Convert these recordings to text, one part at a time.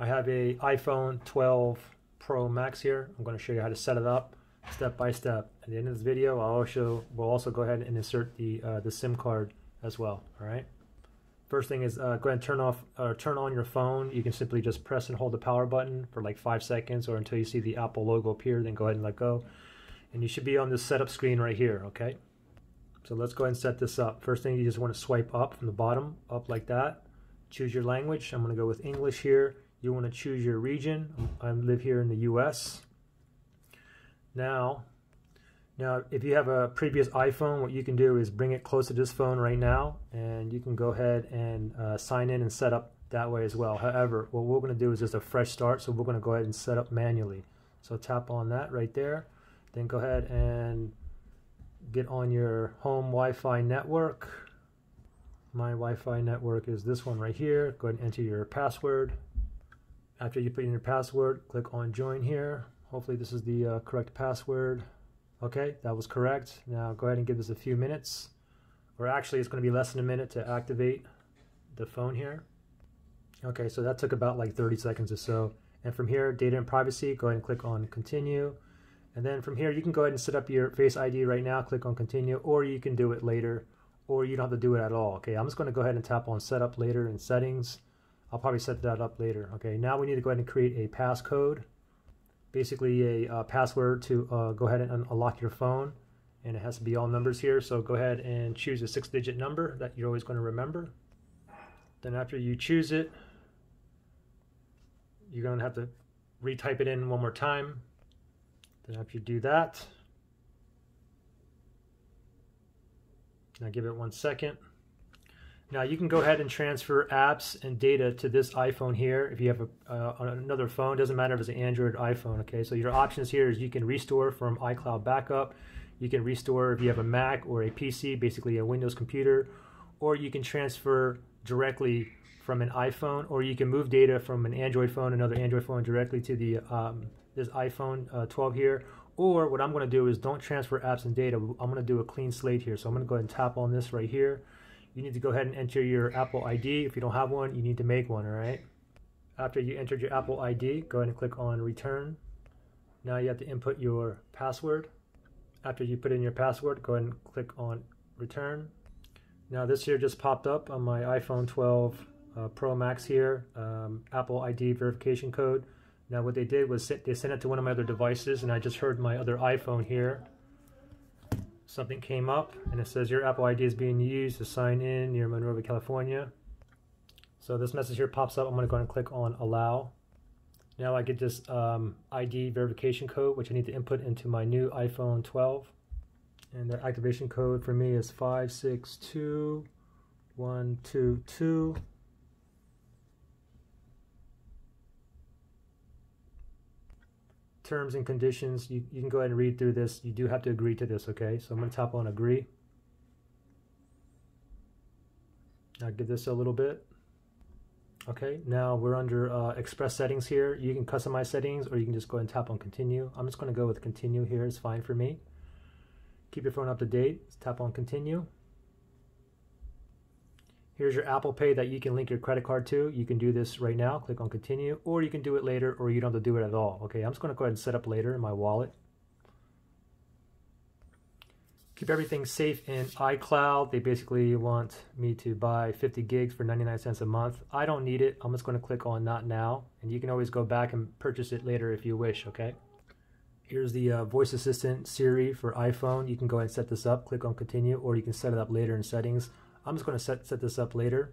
I have a iPhone 12 Pro Max here. I'm going to show you how to set it up step by step. At the end of this video, I'll also we'll also go ahead and insert the uh, the SIM card as well. All right. First thing is uh, go ahead and turn off or turn on your phone. You can simply just press and hold the power button for like five seconds or until you see the Apple logo appear. Then go ahead and let go, and you should be on this setup screen right here. Okay. So let's go ahead and set this up. First thing you just want to swipe up from the bottom, up like that. Choose your language. I'm going to go with English here. You want to choose your region. I live here in the U.S. Now, now if you have a previous iPhone, what you can do is bring it close to this phone right now, and you can go ahead and uh, sign in and set up that way as well. However, what we're going to do is just a fresh start, so we're going to go ahead and set up manually. So tap on that right there. Then go ahead and get on your home Wi-Fi network. My Wi-Fi network is this one right here. Go ahead and enter your password. After you put in your password, click on join here. Hopefully this is the uh, correct password. Okay, that was correct. Now go ahead and give this a few minutes. Or actually it's going to be less than a minute to activate the phone here. Okay, so that took about like 30 seconds or so. And from here, data and privacy, go ahead and click on continue. And then from here, you can go ahead and set up your Face ID right now, click on continue, or you can do it later, or you don't have to do it at all. Okay, I'm just gonna go ahead and tap on setup later in settings. I'll probably set that up later. Okay, now we need to go ahead and create a passcode, basically a uh, password to uh, go ahead and unlock your phone. And it has to be all numbers here, so go ahead and choose a six digit number that you're always gonna remember. Then after you choose it, you're gonna have to retype it in one more time then after you do that, now give it one second. Now you can go ahead and transfer apps and data to this iPhone here. If you have a, uh, another phone, doesn't matter if it's an Android or iPhone. Okay, so your options here is you can restore from iCloud backup. You can restore if you have a Mac or a PC, basically a Windows computer, or you can transfer directly from an iPhone, or you can move data from an Android phone, another Android phone, directly to the um, this iPhone uh, 12 here. Or what I'm going to do is don't transfer apps and data. I'm going to do a clean slate here. So I'm going to go ahead and tap on this right here. You need to go ahead and enter your Apple ID. If you don't have one, you need to make one, all right? After you entered your Apple ID, go ahead and click on return. Now you have to input your password. After you put in your password, go ahead and click on return. Now this here just popped up on my iPhone 12 uh, Pro Max here, um, Apple ID verification code. Now what they did was they sent it to one of my other devices and I just heard my other iPhone here. Something came up and it says your Apple ID is being used to sign in near Monrovia, California. So this message here pops up. I'm going to go and click on allow. Now I get this um, ID verification code which I need to input into my new iPhone 12. And the activation code for me is 562122. Terms and conditions, you, you can go ahead and read through this. You do have to agree to this, okay? So I'm going to tap on agree. Now give this a little bit. Okay, now we're under uh, express settings here. You can customize settings or you can just go and tap on continue. I'm just going to go with continue here. It's fine for me. Keep your phone up to date. Tap on continue. Here's your Apple Pay that you can link your credit card to. You can do this right now. Click on continue, or you can do it later, or you don't have to do it at all. Okay, I'm just going to go ahead and set up later in my wallet. Keep everything safe in iCloud. They basically want me to buy 50 gigs for 99 cents a month. I don't need it. I'm just going to click on not now, and you can always go back and purchase it later if you wish, okay? Here's the uh, voice assistant Siri for iPhone. You can go ahead and set this up. Click on continue, or you can set it up later in settings. I'm just going to set, set this up later.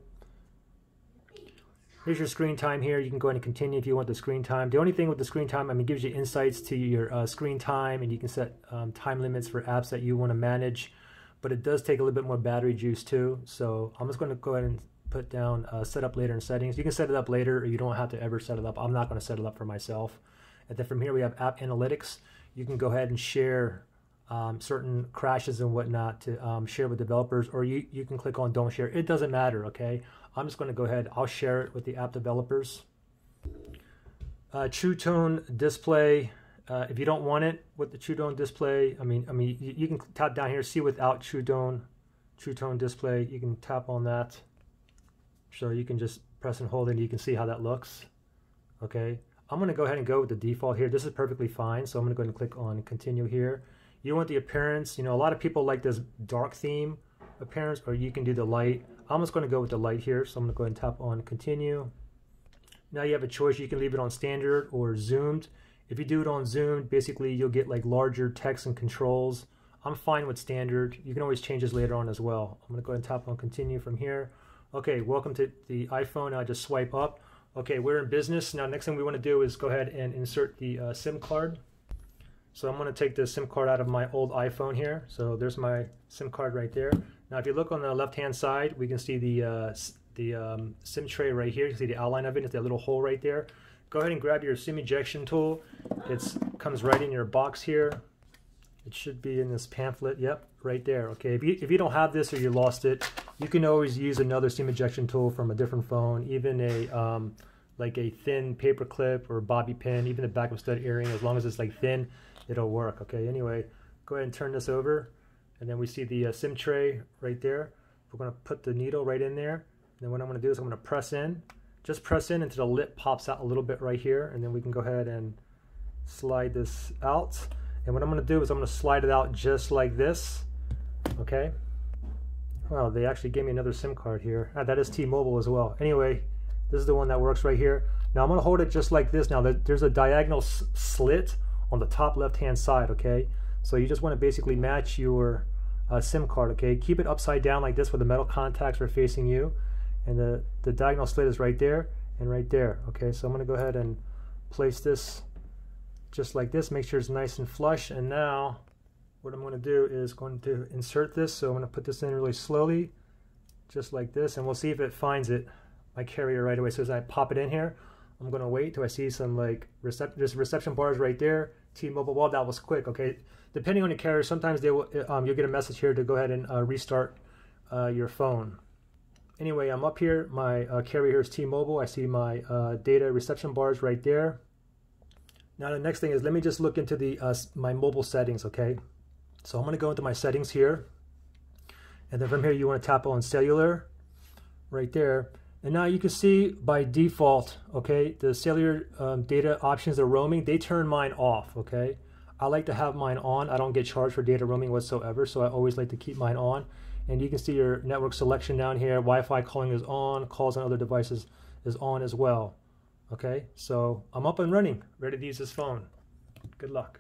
Here's your screen time here. You can go ahead and continue if you want the screen time. The only thing with the screen time, I mean, gives you insights to your uh, screen time and you can set um, time limits for apps that you want to manage. But it does take a little bit more battery juice too. So I'm just going to go ahead and put down uh, set up later in settings. You can set it up later or you don't have to ever set it up. I'm not going to set it up for myself. And then from here we have app analytics. You can go ahead and share um, certain crashes and whatnot to um, share with developers, or you, you can click on don't share. It doesn't matter, okay? I'm just going to go ahead. I'll share it with the app developers. Uh, True Tone display. Uh, if you don't want it with the True Tone display, I mean, I mean, you, you, can tap down here, see without True Tone, True Tone display. You can tap on that. So you can just press and hold. And you can see how that looks. okay? I'm gonna go ahead and go with the default here. This is perfectly fine, so I'm gonna go ahead and click on continue here. You want the appearance, you know, a lot of people like this dark theme appearance, or you can do the light. I'm just gonna go with the light here, so I'm gonna go ahead and tap on continue. Now you have a choice, you can leave it on standard or zoomed. If you do it on zoomed, basically you'll get like larger text and controls. I'm fine with standard. You can always change this later on as well. I'm gonna go ahead and tap on continue from here. Okay, welcome to the iPhone. I just swipe up. Okay, we're in business. Now next thing we want to do is go ahead and insert the uh, SIM card. So I'm going to take the SIM card out of my old iPhone here. So there's my SIM card right there. Now if you look on the left hand side, we can see the, uh, the um, SIM tray right here. You can see the outline of it. It's that little hole right there. Go ahead and grab your SIM ejection tool. It comes right in your box here. It should be in this pamphlet. Yep, right there. Okay, if you, if you don't have this or you lost it, you can always use another SIM ejection tool from a different phone, even a um, like a thin paper clip or bobby pin, even the back of a backup stud earring, as long as it's like thin, it'll work. Okay, anyway, go ahead and turn this over. And then we see the uh, SIM tray right there. We're gonna put the needle right in there. And then what I'm gonna do is I'm gonna press in, just press in until the lip pops out a little bit right here. And then we can go ahead and slide this out. And what I'm gonna do is I'm gonna slide it out just like this, okay? Well, they actually gave me another SIM card here. Ah, that is T-Mobile as well. Anyway, this is the one that works right here. Now I'm going to hold it just like this. Now there's a diagonal slit on the top left-hand side, okay? So you just want to basically match your uh, SIM card, okay? Keep it upside down like this where the metal contacts are facing you. And the, the diagonal slit is right there and right there, okay? So I'm going to go ahead and place this just like this. Make sure it's nice and flush. And now what I'm going to do is going to insert this. So I'm going to put this in really slowly, just like this, and we'll see if it finds it, my carrier right away. So as I pop it in here, I'm going to wait till I see some like recep there's reception bars right there. T-Mobile, well, that was quick. Okay, depending on the carrier, sometimes they will, um, you'll get a message here to go ahead and uh, restart uh, your phone. Anyway, I'm up here. My uh, carrier is T-Mobile. I see my uh, data reception bars right there. Now the next thing is let me just look into the uh, my mobile settings. Okay, so I'm to go into my settings here. And then from here, you want to tap on cellular right there. And now you can see by default, okay, the cellular um, data options are roaming. They turn mine off, okay? I like to have mine on. I don't get charged for data roaming whatsoever, so I always like to keep mine on. And you can see your network selection down here. Wi-Fi calling is on. Calls on other devices is on as well. Okay, so I'm up and running, ready to use this phone. Good luck.